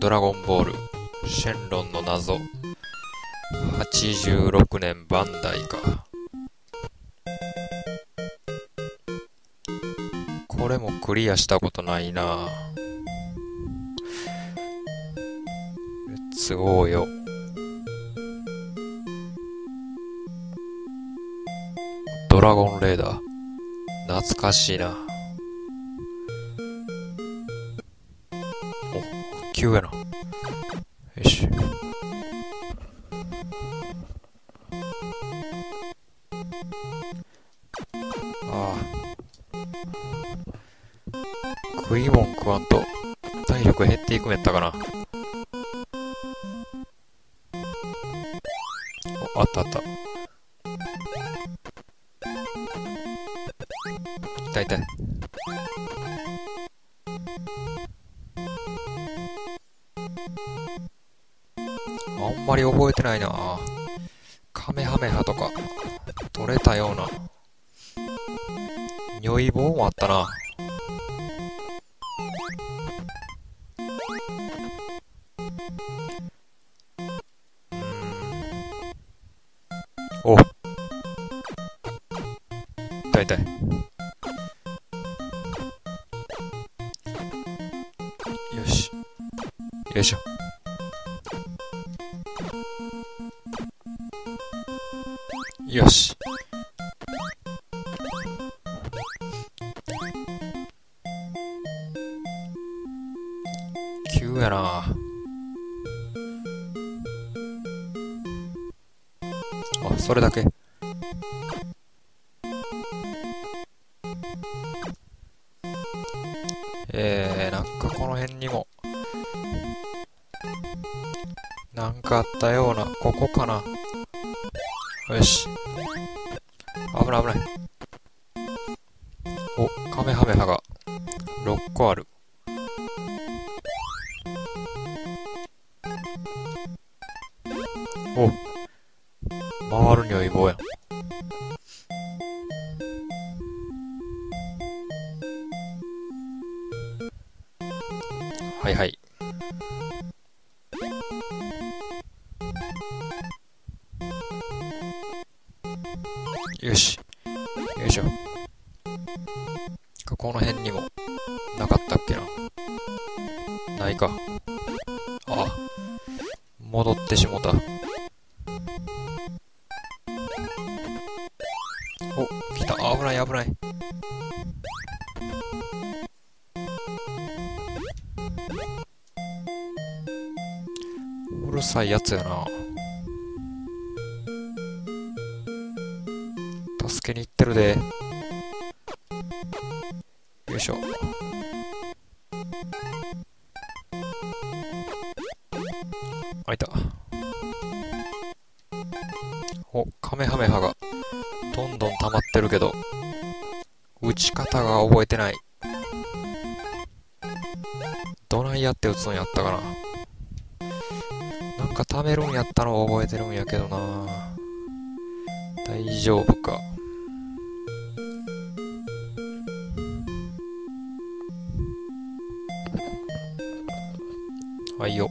ドラゴンボール、シェンロンの謎。86年バンダイか。これもクリアしたことないなレッツゴーよ。ドラゴンレーダー。懐かしいな。急やな。よし。ああ。食いもん食わんと、体力減っていくんやったかな。お、あったあった。痛い痛い。まり覚えてないなカメハメハとか、取れたような。如意棒もあったな。よし。急やなあ、それだけ。えー、なんかこの辺にも、なんかあったような、ここかな。よし。危ない危ない。お、カメハメハが6個ある。よし。よいしょ。この辺にも、なかったっけな。ないか。あ、戻ってしもた。お、来た。危ない危ない。うるさいやつやな。あ、いた。お、カメハメハが、どんどん溜まってるけど、打ち方が覚えてない。どないやって打つんやったかな。なんか溜めるんやったのを覚えてるんやけどな大丈夫か。はいよ。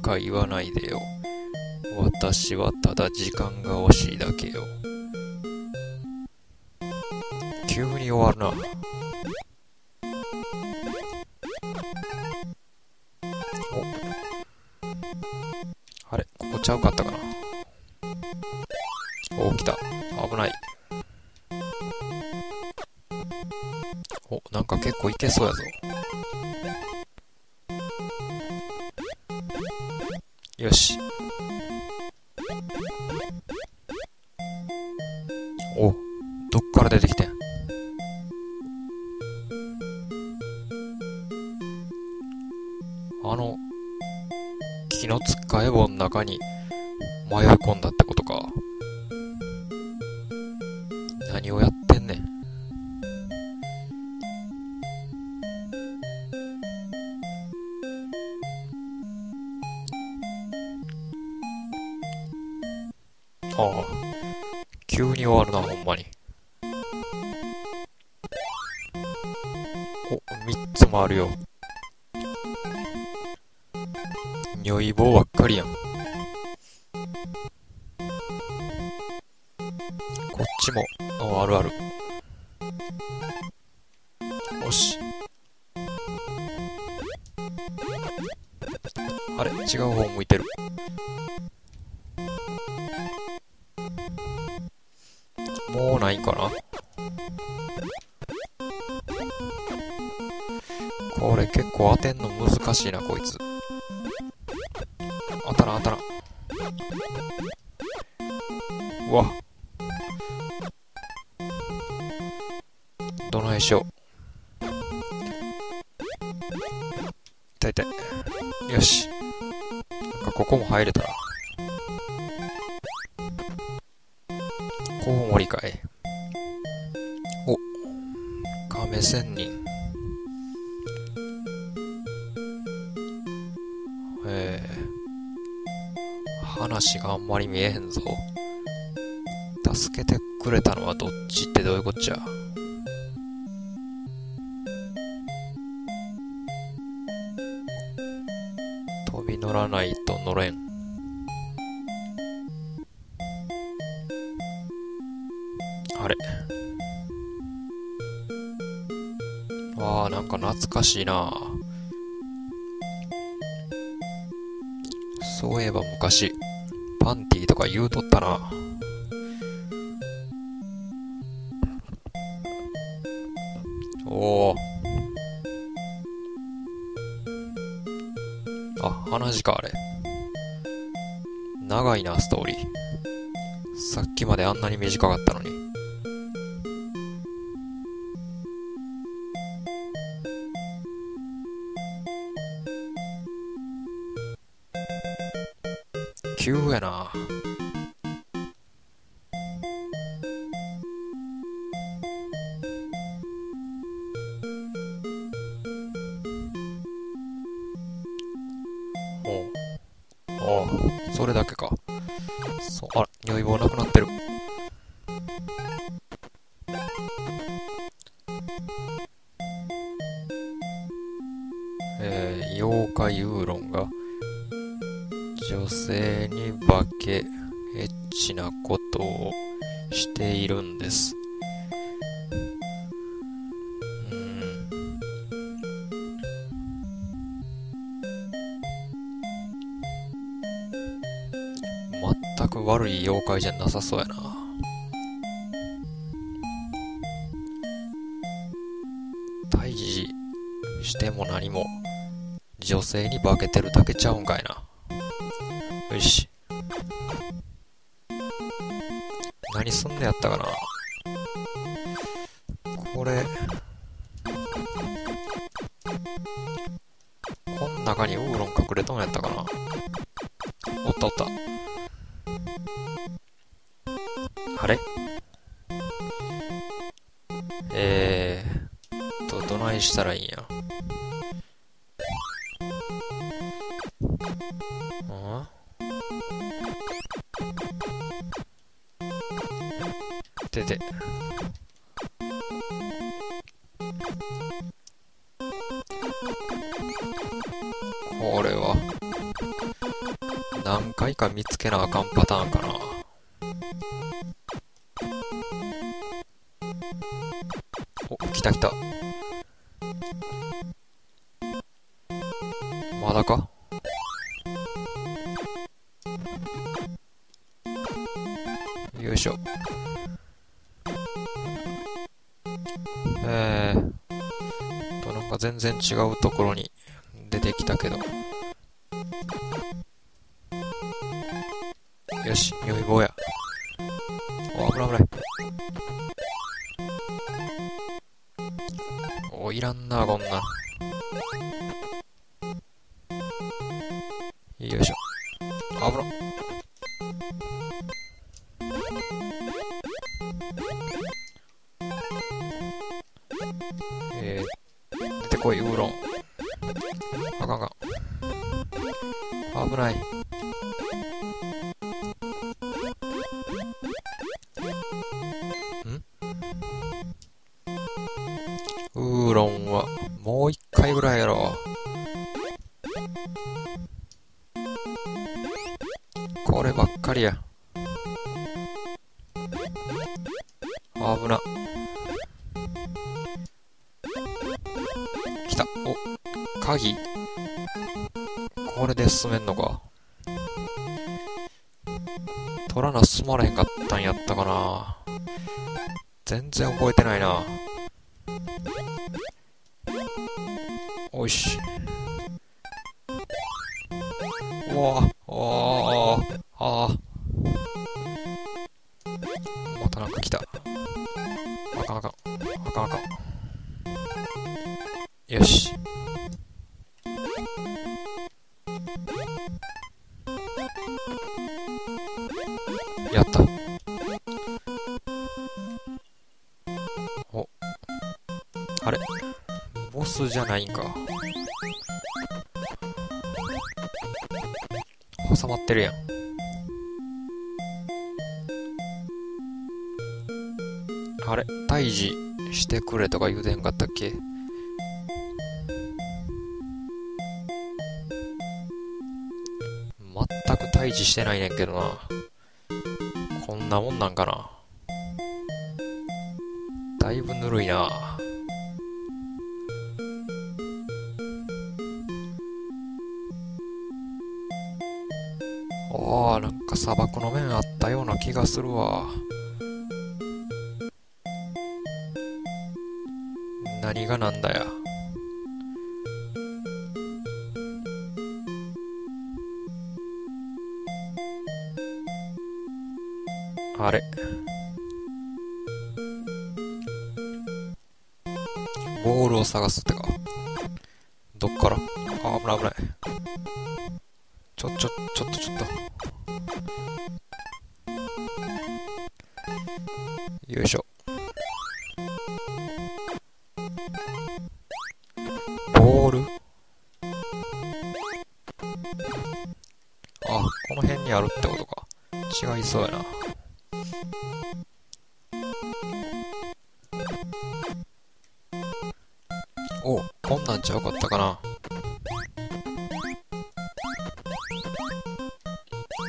う。バカ言わないでよ。私はただ時間が惜しいだけよ。急に終わるな。お。あれここちゃうかったかなお、来た。危ない。お、なんか結構いけそうやぞ。よし。お、どっから出てきてん？あの、木のつっかえ棒の中に迷い込んだってことか。何をやってああ。急に終わるな、ほんまに。お、三つもあるよ。如意棒ばっかりやん。こっちも、あ、あるある。もうないかな？これ結構当てんの難しいな、こいつ。当たらん当たらん。うわ。どないしよう。痛い痛い。よし。なんかここも入れたな。話があんまり見えへんぞ。助けてくれたのはどっちってどういうこっちゃ？飛び乗らないと乗れん。あれああ、なんか懐かしいなあそういえば昔、パンティとか言うとったな。おお。あ、鼻血か、あれ。長いな、ストーリー。さっきまであんなに短かったのに。やな。お。ああ、それだけか。そう、あら、如意棒なくなってる。えー、妖怪ウーロンが女性に化けエッチなことをしているんです。うん。全く悪い妖怪じゃなさそうやな。退治しても何も女性に化けてるだけちゃうんかいな。よし。何すんのやったかなこれ、こん中にウーロン隠れとんやったかなおったおった。あれ？えーと、どないしたらいいんや？これは、何回か見つけなあかんパターンかな。お、来た来た。違うところに出てきたけど。よし、如意棒や。お、危ない危ない。お、いらんな、こんな。こればっかりや。危な。来た。お、鍵。これで進めんのか。取らな進まれへんかったんやったかな。全然覚えてないな。おいし。かんあかん。あかんあかん。よし。やった。お。あれ？ボスじゃないんか。挟まってるやん。あれ退治してくれとか言うてんかったっけ？全く退治してないねんけどな。こんなもんなんかな。だいぶぬるいな。ああ、なんか砂漠の面あったような気がするわ。何がなんだよ。あれボールを探すってか。どっから？あ、危ない危ない。ちょ、ちょ、ちょっとちょっと。よいしょ。ボール？あ、この辺にあるってことか。違いそうやな。お、こんなんちゃうかったかな。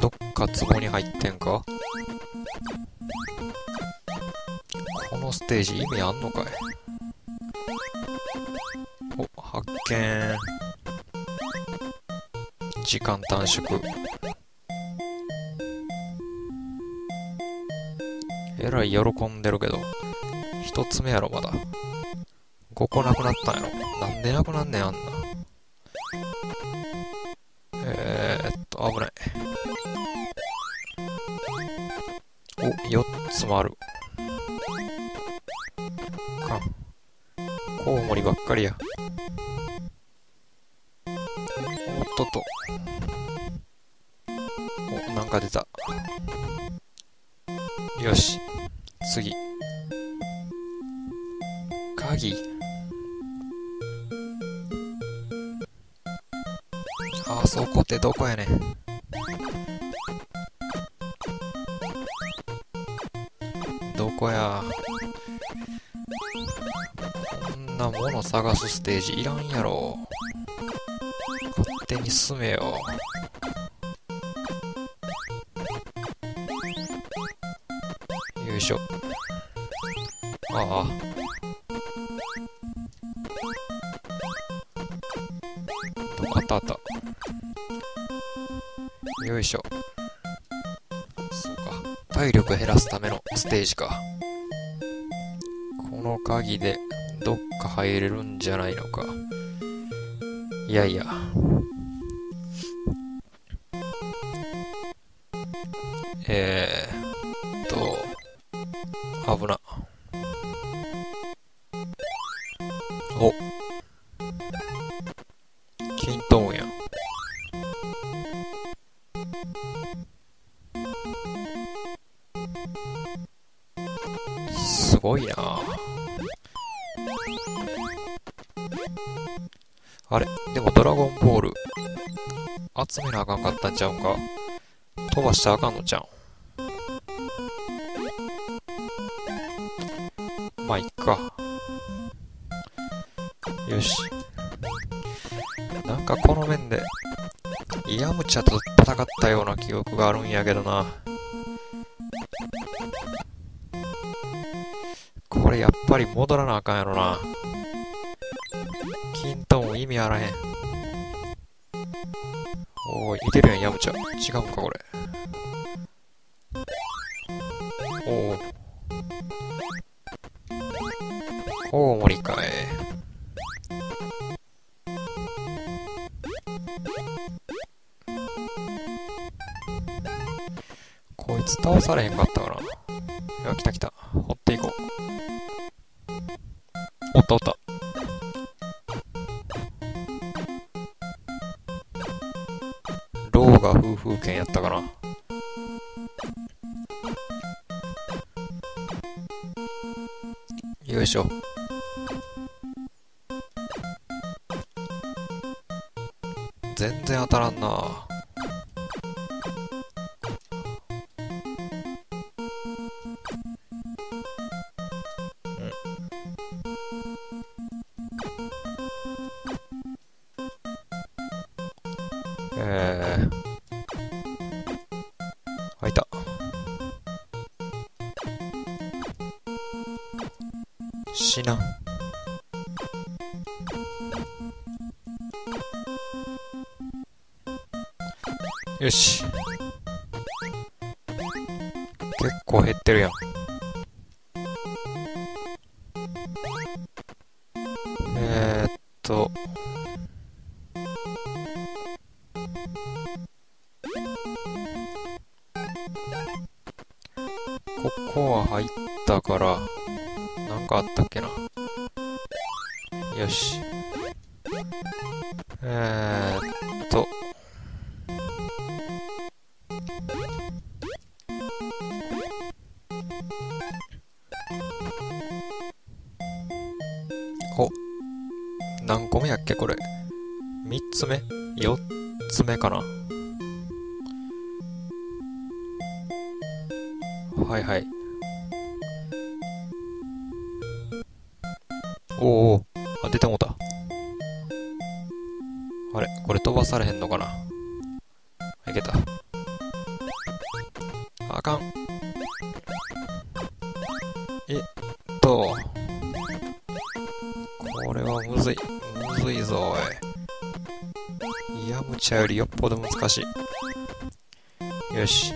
どっか壺に入ってんか？このステージ意味あんのかい時間短縮。えらい喜んでるけど、一つ目やろ、まだ。5個なくなったんやろ。なんでなくなんねん、あんな。なんか出た。よし。次。鍵。あそこってどこやねん。どこや。こんなもの探すステージいらんやろ。勝手に進めよ。しょ。ああ。どこあったあった。よいしょ。そうか。体力減らすためのステージか。この鍵でどっか入れるんじゃないのか。いやいや。すごいな。あれ？でもドラゴンボール。集めなあかんかったんちゃうんか？飛ばしたあかんのちゃうん？まあいっか。よし。なんかこの面でヤムチャと戦ったような記憶があるんやけどな。ぱり戻らなあかんやろな。キントーン意味あらへん。おーい、いけるやん、ヤムチャ。違うんか、これ。おお。コウモリかい。こいつ倒されへんかったかな。いや、来た来た。全然当たらんな。結構減ってるやん。えー、っと。ここは入ったから、なんかあったっけな。3つ目 ?4 つ目かな？はいはい。おおあ、出てもうた。あれ？これ飛ばされへんのかな？いけた。よりよっぽど難しい。よし。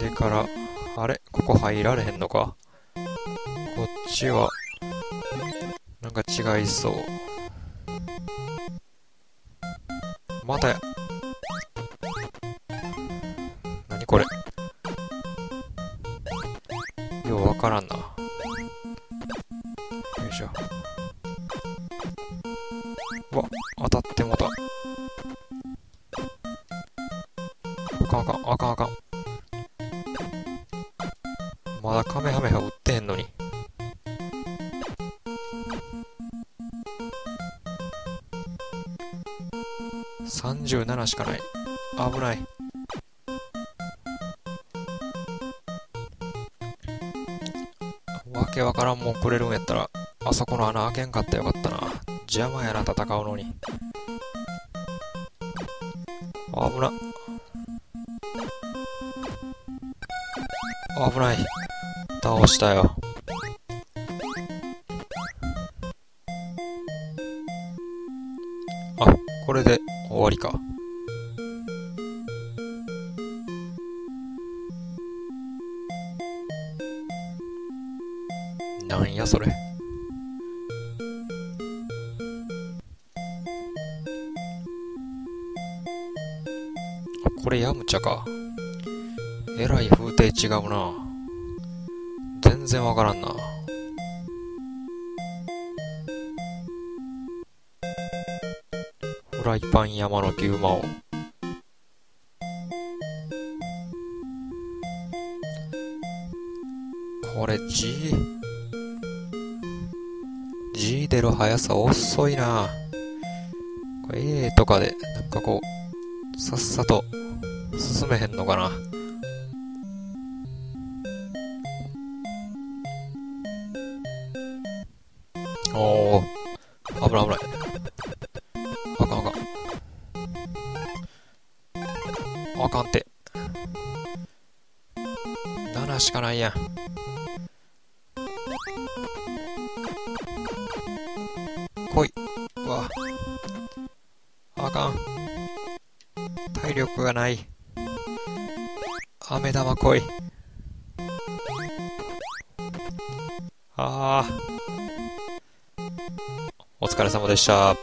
でから、あれ？ここ入られへんのか？こっちは、なんか違いそう。またや。なにこれ？ようわからんな。危ない。わけわからんもんくれるんやったら、あそこの穴開けんかったよかったな。邪魔やな、戦うのに。危な。危ない。倒したよ。あ、これでこれヤムチャか。えらい風景違うな。全然わからんな。フライパン山の牛魔王。これ G、G 出る速さ遅いなこれ A とかで、なんかこう、さっさと進めへんのかな？おー、危ない危ない。あかんあかん。あかんって。7しかないやん。がない。飴玉来い。ああ。お疲れ様でした。